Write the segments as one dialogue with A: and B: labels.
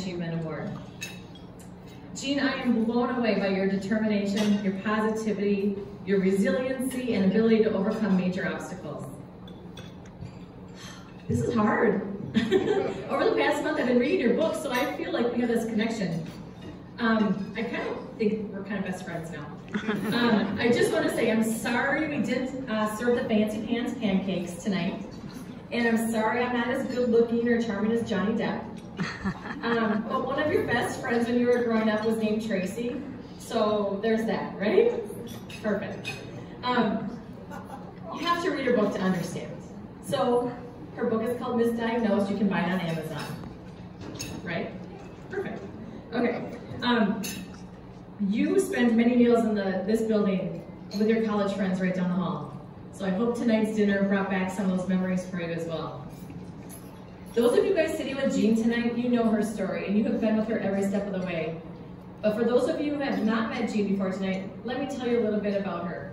A: Achievement Award. Jean, I am blown away by your determination, your positivity, your resiliency, and ability to overcome major obstacles. This is hard. Over the past month, I've been reading your book, so I feel like we have this connection. Um, I kind of think we're kind of best friends now. Um, I just want to say I'm sorry we didn't uh, serve the fancy pants pancakes tonight. And I'm sorry I'm not as good looking or charming as Johnny Depp. Um, but one of your best friends when you were growing up was named Tracy. So there's that, right? Perfect. Um, you have to read her book to understand. So her book is called Misdiagnosed. You can buy it on Amazon. Right? Perfect. Okay. Um, you spend many meals in the this building with your college friends right down the hall. So I hope tonight's dinner brought back some of those memories for you as well. Those of you guys sitting with Jean tonight, you know her story, and you have been with her every step of the way. But for those of you who have not met Jean before tonight, let me tell you a little bit about her.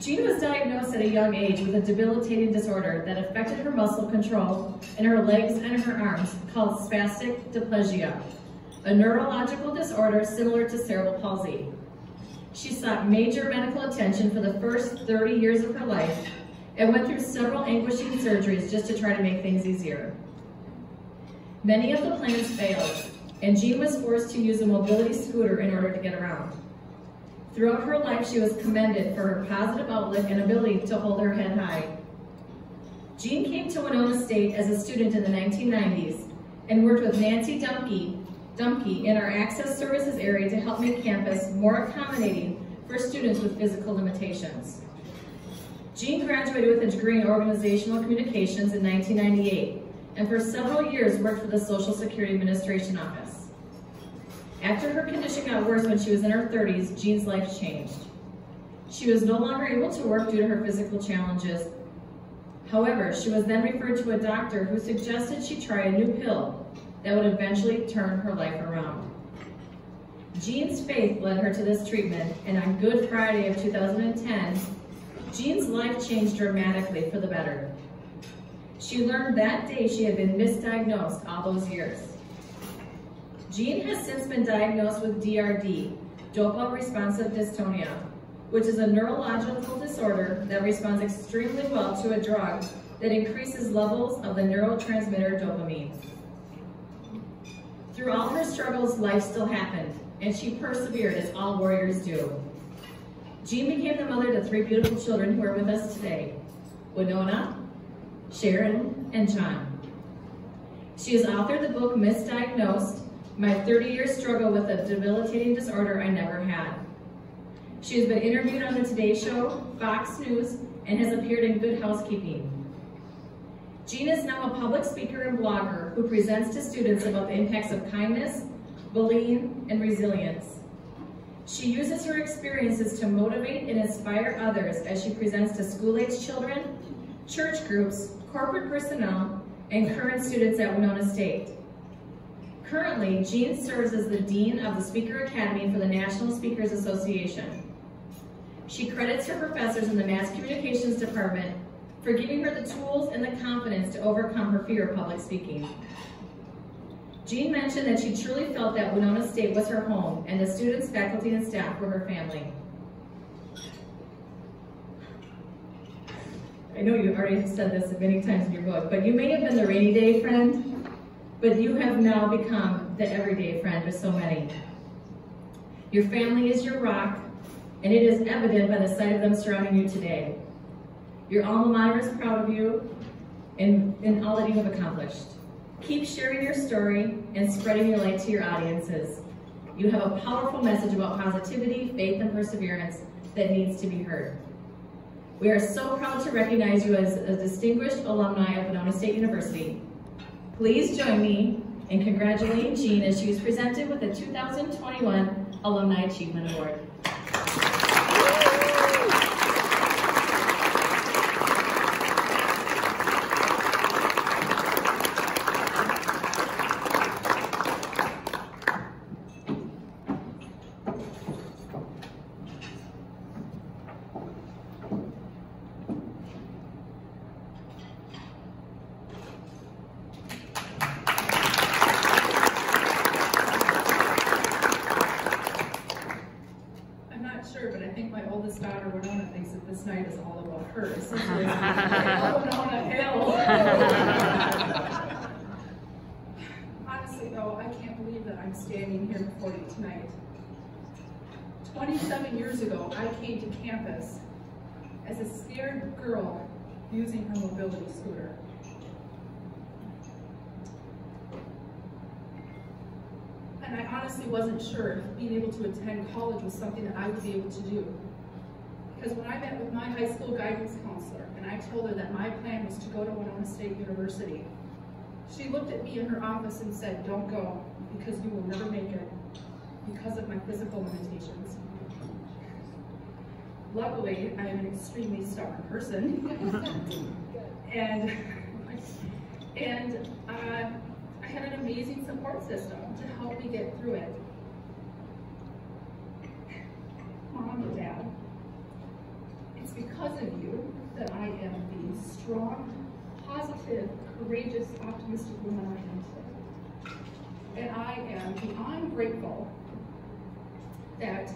A: Jean was diagnosed at a young age with a debilitating disorder that affected her muscle control in her legs and her arms called spastic diplegia, a neurological disorder similar to cerebral palsy. She sought major medical attention for the first 30 years of her life and went through several anguishing surgeries just to try to make things easier. Many of the plans failed, and Jean was forced to use a mobility scooter in order to get around. Throughout her life, she was commended for her positive outlook and ability to hold her head high. Jean came to Winona State as a student in the 1990s and worked with Nancy Dumke, Dumke in our Access Services area to help make campus more accommodating for students with physical limitations. Jean graduated with a degree in Organizational Communications in 1998 and for several years worked for the Social Security Administration Office. After her condition got worse when she was in her 30s, Jean's life changed. She was no longer able to work due to her physical challenges. However, she was then referred to a doctor who suggested she try a new pill that would eventually turn her life around. Jean's faith led her to this treatment, and on Good Friday of 2010, Jean's life changed dramatically for the better. She learned that day she had been misdiagnosed all those years. Jean has since been diagnosed with DRD, dopa responsive dystonia, which is a neurological disorder that responds extremely well to a drug that increases levels of the neurotransmitter dopamine. Through all her struggles, life still happened, and she persevered as all warriors do. Jean became the mother to three beautiful children who are with us today, Winona, Sharon, and John. She has authored the book Misdiagnosed, My 30-Year Struggle with a Debilitating Disorder I Never Had. She has been interviewed on the Today Show, Fox News, and has appeared in Good Housekeeping. Jean is now a public speaker and blogger who presents to students about the impacts of kindness, bullying, and resilience. She uses her experiences to motivate and inspire others as she presents to school-age children, church groups, corporate personnel, and current students at Winona State. Currently, Jean serves as the Dean of the Speaker Academy for the National Speakers Association. She credits her professors in the Mass Communications Department for giving her the tools and the confidence to overcome her fear of public speaking. Jean mentioned that she truly felt that Winona State was her home and the students, faculty, and staff were her family. I know you've already said this many times in your book, but you may have been the rainy day friend, but you have now become the everyday friend to so many. Your family is your rock, and it is evident by the sight of them surrounding you today. Your alma mater is proud of you and, and all that you have accomplished. Keep sharing your story and spreading your light to your audiences. You have a powerful message about positivity, faith, and perseverance that needs to be heard. We are so proud to recognize you as a distinguished alumni of Winona State University. Please join me in congratulating Jean as she is presented with the 2021 Alumni Achievement Award.
B: Hers. So she was up on a hill. Honestly though, I can't believe that I'm standing here before you tonight. 27 years ago, I came to campus as a scared girl using her mobility scooter. And I honestly wasn't sure if being able to attend college was something that I would be able to do. Because when I met with my high school guidance counselor and I told her that my plan was to go to Winona State University, she looked at me in her office and said, don't go because you will never make it because of my physical limitations. Luckily, I am an extremely stubborn person. and and uh, I had an amazing support system to help me get through it. Mom and Dad, it's because of you that I am the strong, positive, courageous, optimistic woman I am today. And I am beyond grateful that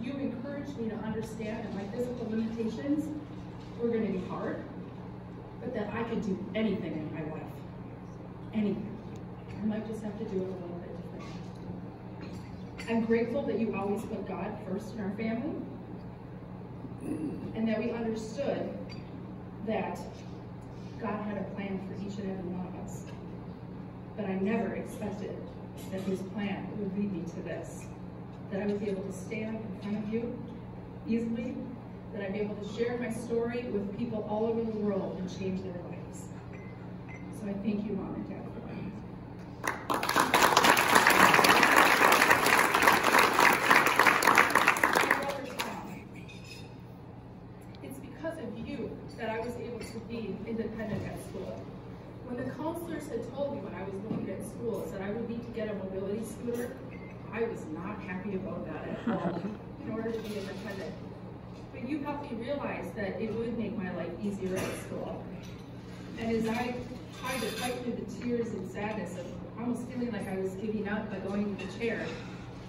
B: you encouraged me to understand that my physical limitations were going to be hard, but that I could do anything in my life. Anything. I might just have to do it a little bit differently. I'm grateful that you always put God first in our family, and that we understood that God had a plan for each and every one of us. But I never expected that his plan would lead me to this that I would be able to stand in front of you easily, that I'd be able to share my story with people all over the world and change their lives. So I thank you, Mom and Dad, for that. It's because of you that I was able to be independent at school. When the counselors had told me when I was looking at schools that I would need to get a mobility scooter, I was not happy about that at all in order to be independent. But you helped me realize that it would make my life easier at school. And as I tried to fight through the tears and sadness of almost feeling like I was giving up by going to the chair,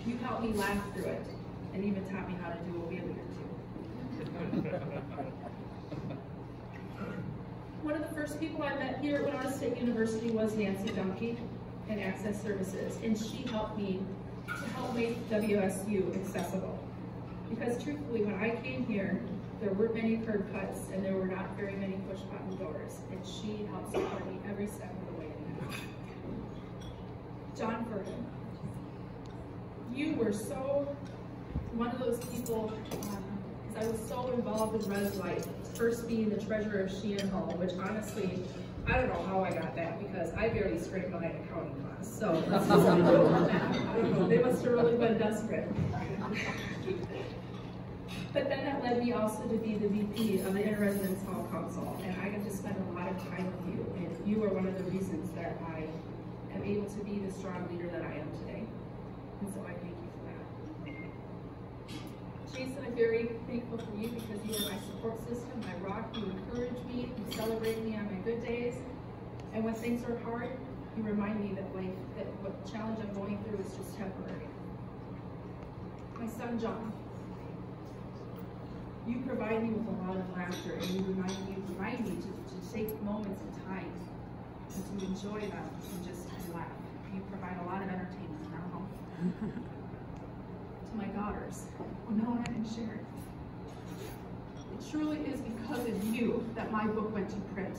B: you helped me laugh through it and even taught me how to do a wheelie or two. One of the first people I met here at Winona State University was Nancy Dumke in Access Services, and she helped me to help make WSU accessible. Because truthfully, when I came here, there weren't many curb cuts and there were not very many push button doors, and she helped support me every step of the way. John Furman, you were so one of those people, because um, I was so involved with Res Life, first being the treasurer of Sheehan Hall, which honestly, I don't know how I got that because I barely scraped an accounting class. So let's on that. I don't know. They must have really been desperate. but then that led me also to be the VP of the Inter-Residence Hall Council, and I got to spend a lot of time with you, and you are one of the reasons that I am able to be the strong leader that I am today. And so thank you for that. Jason, I'm very thankful for you because you are my support system, my rock. You encourage me, you celebrate me on my good days. And when things are hard, you remind me that life, that what challenge I'm going through is just temporary. My son, John, you provide me with a lot of laughter and you remind me, remind me to, to take moments in time and to enjoy them and just laugh. You provide a lot of entertainment in our home. To my daughters, Winona and Sharon. It It truly is because of you that my book went to print.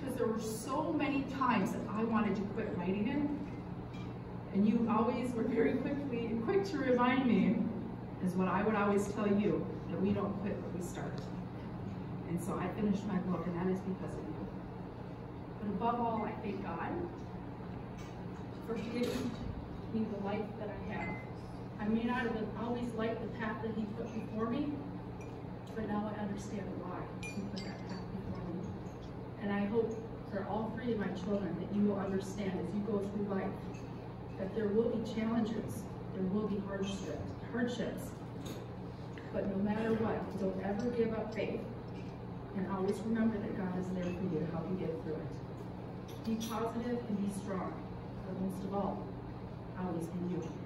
B: Because there were so many times that I wanted to quit writing it, and you always were very quickly quick to remind me, is what I would always tell you, that we don't quit what we start. And so I finished my book, and that is because of you. But above all, I thank God for giving me the life that I have. I may not have always liked the path that he put before me, but now I understand why he put that path before me. And I hope for all three of my children that you will understand as you go through life that there will be challenges, there will be hardships, hardships. But no matter what, don't ever give up faith. And always remember that God is there for you to help you get through it. Be positive and be strong. But most of all, always be you.